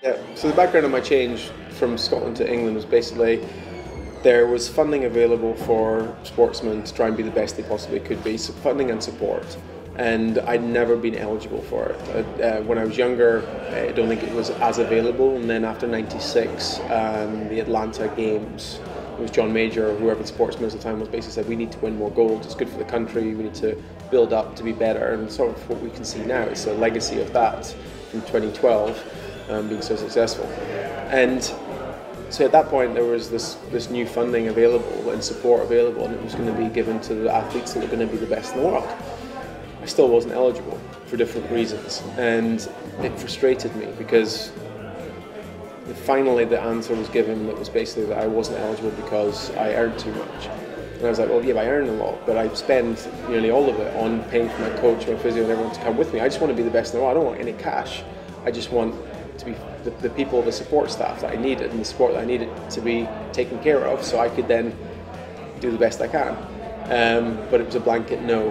Yeah, so the background of my change from Scotland to England was basically there was funding available for sportsmen to try and be the best they possibly could be, so funding and support. And I'd never been eligible for it. Uh, when I was younger, I don't think it was as available. And then after '96, um, the Atlanta Games, it was John Major, whoever the sportsman at the time was, basically said, "We need to win more gold. It's good for the country. We need to build up to be better." And sort of what we can see now is a legacy of that from 2012 um, being so successful. And so at that point, there was this, this new funding available and support available, and it was going to be given to the athletes that were going to be the best in the world. I still wasn't eligible for different reasons, and it frustrated me because finally the answer was given that was basically that I wasn't eligible because I earned too much. And I was like, well, yeah, I earn a lot, but I spend nearly all of it on paying for my coach, my physio, and everyone to come with me. I just want to be the best in the world. I don't want any cash. I just want to be the, the, people, the support staff that I needed, and the support that I needed to be taken care of, so I could then do the best I can. Um, but it was a blanket no.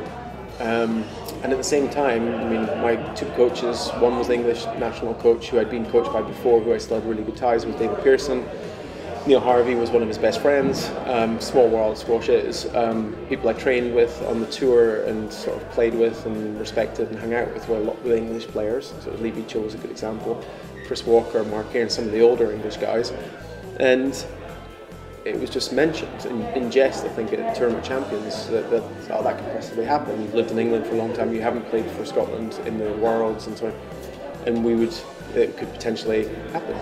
Um, and at the same time, I mean, my two coaches, one was the English national coach who I'd been coached by before, who I still had really good ties with, David Pearson. Neil Harvey was one of his best friends. Um, small world squash is. Um, people I trained with on the tour and sort of played with and respected and hung out with were a lot of English players. So Lee Beachill was a good example. Chris Walker, Mark and some of the older English guys. And it was just mentioned in, in jest, I think, at Tournament Champions that, that oh, that could possibly happen. You've lived in England for a long time, you haven't played for Scotland in the Worlds and so on. And we would, it could potentially happen.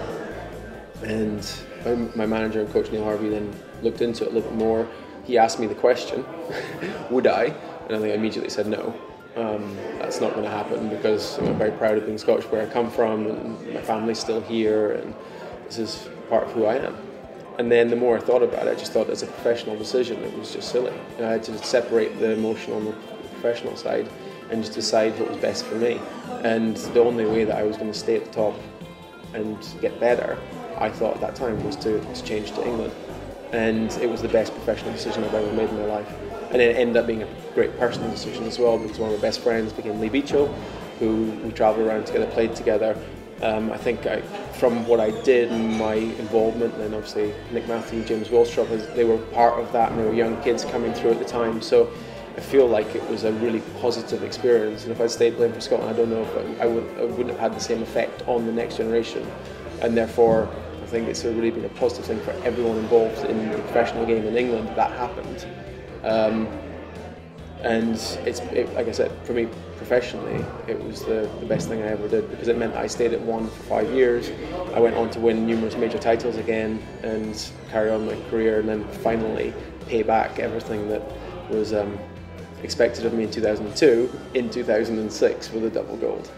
And my manager and coach Neil Harvey then looked into it a little bit more. He asked me the question, would I? And I think I immediately said no. Um, that's not going to happen because I'm very proud of being Scottish, where I come from, and my family's still here, and this is part of who I am. And then the more I thought about it, I just thought as a professional decision, it was just silly. I had to separate the emotional and the professional side and just decide what was best for me. And the only way that I was going to stay at the top and get better, I thought at that time, was to, to change to England. And it was the best professional decision I've ever made in my life and it ended up being a great personal decision as well because one of my best friends became Lee Beachill, who we travelled around together, played together. Um, I think I, from what I did and my involvement, and obviously Nick Matthew, James Willstrop, they were part of that, and they were young kids coming through at the time. So I feel like it was a really positive experience. And if I'd stayed playing for Scotland, I don't know if I, I, would, I wouldn't have had the same effect on the next generation. And therefore, I think it's really been a positive thing for everyone involved in the professional game in England that, that happened. Um, and it's it, like I said, for me professionally, it was the, the best thing I ever did because it meant I stayed at one for five years. I went on to win numerous major titles again and carry on my career, and then finally pay back everything that was um, expected of me in 2002 in 2006 with a double gold.